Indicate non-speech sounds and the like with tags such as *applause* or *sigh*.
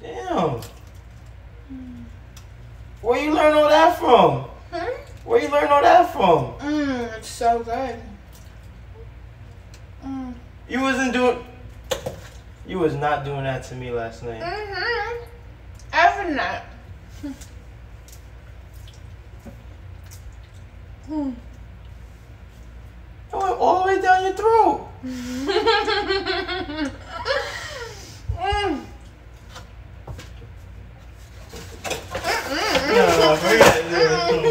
Damn. Mm. Where you learn all that from? Where you learn all that from? Mmm, it's so good. Mm. You wasn't doing. You was not doing that to me last night. Mm-hmm. Every night. *laughs* Hmm. It went all the way down your throat. Mm-hmm. 그러니까. 야, 왜, 왜, 왜, 왜.